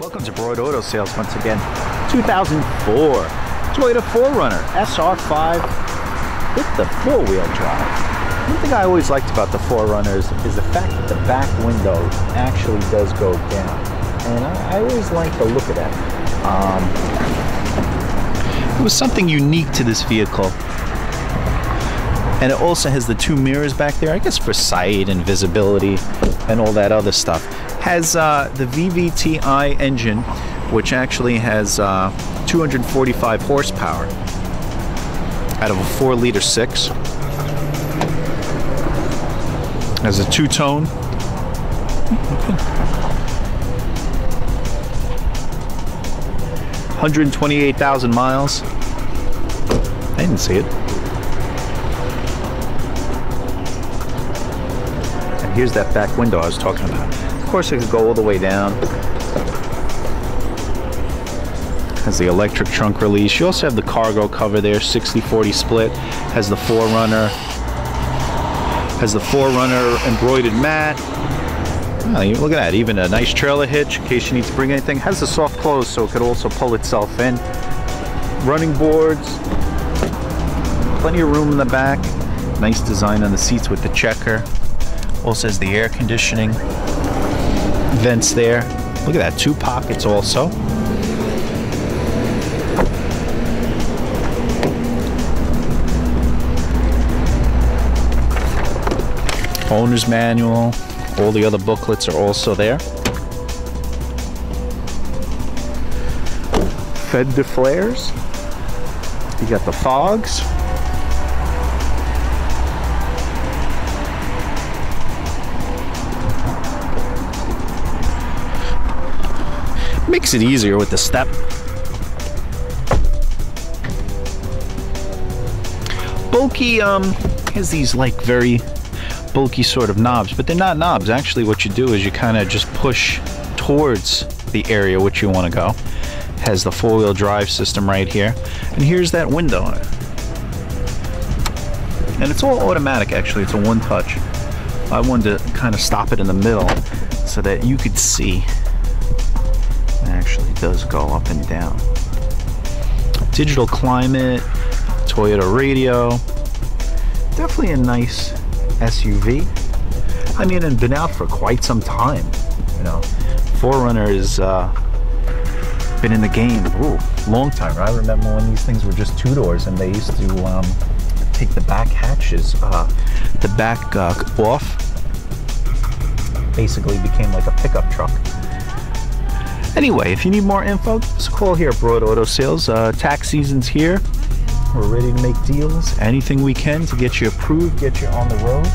Welcome to Broad Auto Sales once again. 2004 Toyota 4Runner SR5 with the four-wheel drive. One thing I always liked about the 4Runners is the fact that the back window actually does go down. And I, I always like the look of that. Um, it was something unique to this vehicle. And it also has the two mirrors back there, I guess for sight and visibility and all that other stuff has uh, the VVTi engine, which actually has uh, 245 horsepower out of a 4 liter 6. Has a two tone. 128,000 miles. I didn't see it. Here's that back window I was talking about. Of course, it could go all the way down. Has the electric trunk release. You also have the cargo cover there, 60-40 split. Has the 4Runner. Has the 4Runner embroidered mat. Oh, look at that, even a nice trailer hitch in case you need to bring anything. Has the soft close so it could also pull itself in. Running boards. Plenty of room in the back. Nice design on the seats with the checker. Also has the air conditioning vents there. Look at that, two pockets also. Owner's manual, all the other booklets are also there. Fender flares. You got the fogs. Makes it easier with the step. Bulky um, has these like very bulky sort of knobs, but they're not knobs. Actually, what you do is you kind of just push towards the area which you want to go. Has the four-wheel drive system right here. And here's that window. And it's all automatic actually, it's a one touch. I wanted to kind of stop it in the middle so that you could see actually does go up and down. Digital climate, Toyota radio. Definitely a nice SUV. I mean, it's been out for quite some time. You know, 4Runner has uh, been in the game, ooh, long time. I remember when these things were just two doors and they used to um, take the back hatches, uh, the back uh, off. Basically became like a pickup truck. Anyway, if you need more info, give us a call here at Broad Auto Sales. Uh, tax season's here. We're ready to make deals. Anything we can to get you approved, get you on the road.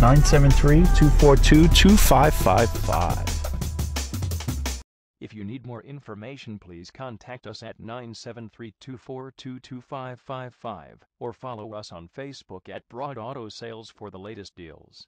973-242-2555. If you need more information, please contact us at 973-242-2555 or follow us on Facebook at Broad Auto Sales for the latest deals.